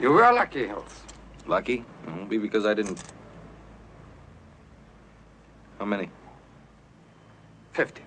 You were lucky, Hills. Lucky? It be because I didn't. How many? Fifty.